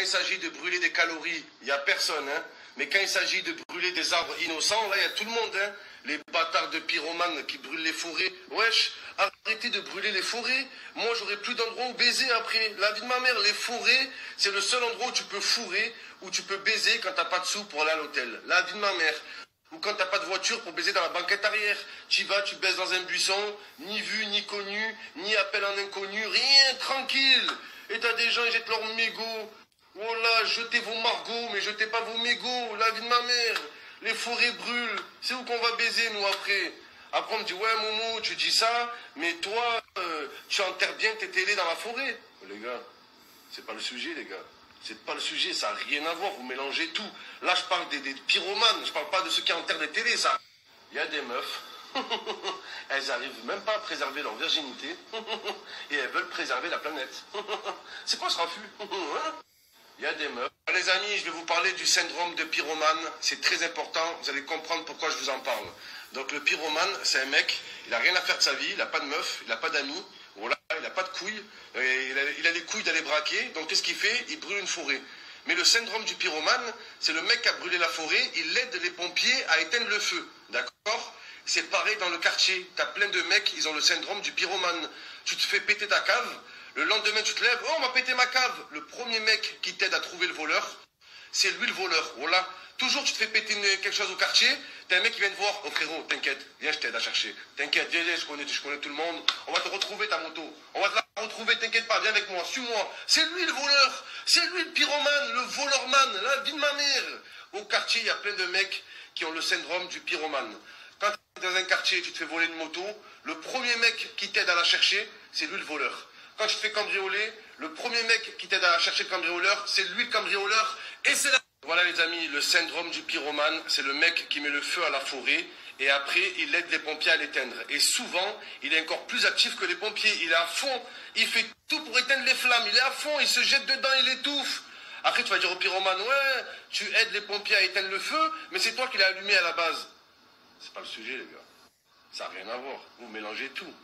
il s'agit de brûler des calories, il n'y a personne. Hein. Mais quand il s'agit de brûler des arbres innocents, là, il y a tout le monde. Hein. Les bâtards de pyromanes qui brûlent les forêts. Wesh, arrêtez de brûler les forêts. Moi, j'aurai plus d'endroit où baiser après. La vie de ma mère, les forêts, c'est le seul endroit où tu peux fourrer, où tu peux baiser quand t'as pas de sous pour aller à l'hôtel. La vie de ma mère. Ou quand t'as pas de voiture pour baiser dans la banquette arrière. Tu vas, tu baises dans un buisson, ni vu, ni connu, ni appel en inconnu, rien, tranquille. Et t'as des gens, ils jettent leurs mégots. Oh jetez vos margots, mais jetez pas vos mégots, la vie de ma mère. Les forêts brûlent. C'est où qu'on va baiser, nous, après? Après, on me dit, ouais, Momo, tu dis ça, mais toi, euh, tu enterres bien tes télés dans la forêt. Les gars, c'est pas le sujet, les gars. C'est pas le sujet, ça n'a rien à voir, vous mélangez tout. Là, je parle des, pyromanes, je parle pas de ceux qui enterrent des télés, ça. Il y a des meufs, elles arrivent même pas à préserver leur virginité, et elles veulent préserver la planète. C'est quoi ce raffut hein? Il y a des meufs. Les amis, je vais vous parler du syndrome de pyromane. C'est très important, vous allez comprendre pourquoi je vous en parle. Donc le pyromane, c'est un mec, il n'a rien à faire de sa vie, il n'a pas de meuf, il n'a pas d'amis, voilà, il n'a pas de couilles, il a, il a les couilles d'aller braquer, donc qu'est-ce qu'il fait? Il brûle une forêt. Mais le syndrome du pyromane, c'est le mec qui a brûlé la forêt, il aide les pompiers à éteindre le feu. D'accord? C'est pareil dans le quartier. Tu as plein de mecs, ils ont le syndrome du pyromane. Tu te fais péter ta cave, le lendemain tu te lèves, oh on m'a pété ma cave. Le premier mec qui t'aide à trouver le voleur, c'est lui le voleur. Voilà. Toujours tu te fais péter quelque chose au quartier, t'as un mec qui vient te voir, oh frérot, t'inquiète, viens je t'aide à chercher. T'inquiète, viens, viens, je connais, je connais tout le monde, on va te retrouver ta moto. On va te la retrouver, t'inquiète pas, viens avec moi, suis-moi. C'est lui le voleur, c'est lui le pyromane, le voleur-man, la vie de ma mère. Au quartier, il y a plein de mecs qui ont le syndrome du pyromane. Quand tu es dans un quartier, tu te fais voler une moto, le premier mec qui t'aide à la chercher, c'est lui le voleur. Quand te fais cambrioler, le premier mec qui t'aide à chercher le cambrioleur, c'est lui le cambrioleur, et c'est la... Voilà les amis, le syndrome du pyromane, c'est le mec qui met le feu à la forêt, et après, il aide les pompiers à l'éteindre. Et souvent, il est encore plus actif que les pompiers. Il est à fond, il fait tout pour éteindre les flammes, il est à fond, il se jette dedans, il étouffe. Après, tu vas dire au pyromane, ouais, tu aides les pompiers à éteindre le feu, mais c'est toi qui l'as allumé à la base. C'est pas le sujet, les gars. Ça n'a rien à voir. Vous mélangez tout.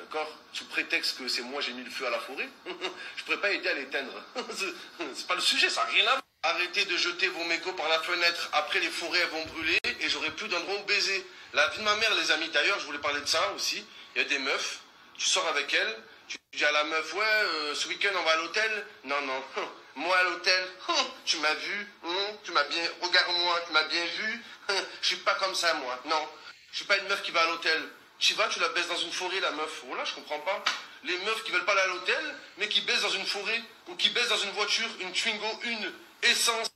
D'accord Sous prétexte que c'est moi j'ai mis le feu à la forêt, je pourrais pas aider à l'éteindre. c'est pas le sujet, ça n'a rien à voir. Arrêtez de jeter vos mégots par la fenêtre. Après, les forêts elles vont brûler et j'aurai plus d'endroit où baiser. La vie de ma mère, les amis, d'ailleurs, je voulais parler de ça aussi. Il y a des meufs, tu sors avec elles, tu dis à la meuf, ouais, euh, ce week-end on va à l'hôtel. Non, non. Moi à l'hôtel, tu m'as vu, hein, tu m'as bien, regarde-moi, tu m'as bien vu. Je suis pas comme ça, moi. Non. Je suis pas une meuf qui va à l'hôtel. Tu vas, tu la baisses dans une forêt, la meuf. Voilà, je comprends pas. Les meufs qui veulent pas aller à l'hôtel, mais qui baissent dans une forêt, ou qui baissent dans une voiture, une Twingo, une essence,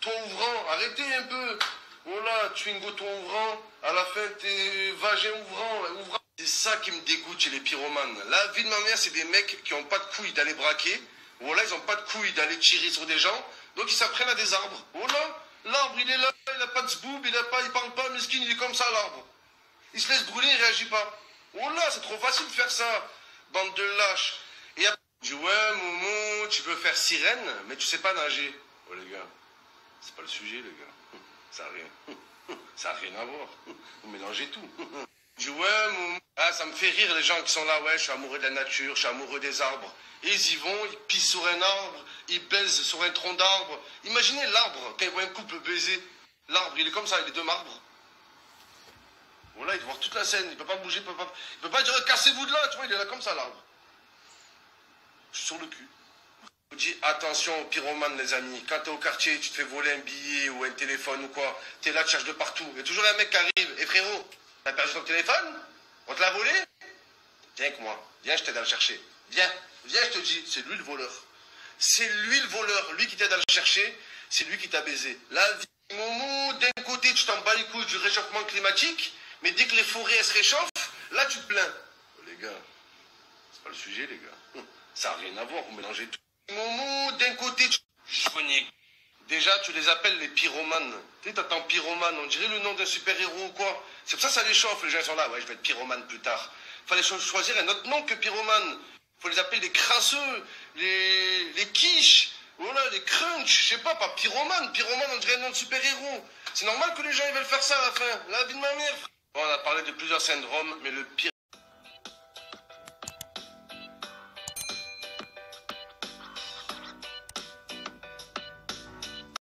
toit ouvrant. Arrêtez un peu. Voilà, Twingo, toit ouvrant. À la fin, t'es vagin ouvrant, ouvrant. C'est ça qui me dégoûte chez les pyromanes. La vie de ma mère, c'est des mecs qui ont pas de couilles d'aller braquer. Voilà, ils ont pas de couilles d'aller tirer sur des gens. Donc ils s'apprennent à des arbres. Voilà, l'arbre, il est là, il a pas de zboob, il il parle pas, mesquin, il est comme ça, l'arbre. Il se laisse brûler, il réagit pas. Oh là, c'est trop facile de faire ça. Bande de lâches. Et après, tu dis, ouais, Momo, tu veux faire sirène, mais tu sais pas nager. Oh les gars, c'est pas le sujet, les gars. Ça n'a rien. Ça n'a rien à voir. Vous mélangez tout. Je dis, ouais, Momo. Ah, ça me fait rire les gens qui sont là, ouais, je suis amoureux de la nature, je suis amoureux des arbres. Et ils y vont, ils pissent sur un arbre, ils baisent sur un tronc d'arbre. Imaginez l'arbre, quand ils voient un couple baiser. L'arbre, il est comme ça, il est de marbre. Voilà, il doit voir toute la scène, il peut pas bouger, il peut pas, il peut pas dire cassez-vous de là, tu vois, il est là comme ça l'arbre. Je suis sur le cul. Je dis attention aux pyromanes, les amis. Quand tu es au quartier, tu te fais voler un billet ou un téléphone ou quoi, tu es là, tu cherches de partout. Il y a toujours un mec qui arrive. Et frérot, t'as perdu ton téléphone? On te l'a volé? Viens avec moi, viens, je t'aide à le chercher. Viens, viens, je te dis, c'est lui le voleur. C'est lui le voleur, lui qui t'aide à le chercher, c'est lui qui t'a baisé. La vie, Momo, d'un côté, tu t'en bats les couilles du réchauffement climatique, mais dès que les forêts se réchauffent, là tu te plains. Les gars, c'est pas le sujet, les gars. Ça n'a rien à voir, vous mélangez tout. Momo, d'un côté, tu... Déjà, tu les appelles les pyromanes. Tu sais, t'attends pyromane, on dirait le nom d'un super-héros ou quoi. C'est pour ça que ça les chauffe, les gens sont là, ouais, je vais être pyromane plus tard. Fallait choisir un autre nom que pyromane. Faut les appeler les crasseux, les, les quiches, voilà, les crunch, je sais pas, pas pyromane. Pyromane, on dirait un nom de super-héros. C'est normal que les gens ils veulent faire ça à la fin. La vie de ma mère. On a parlé de plusieurs syndromes, mais le pire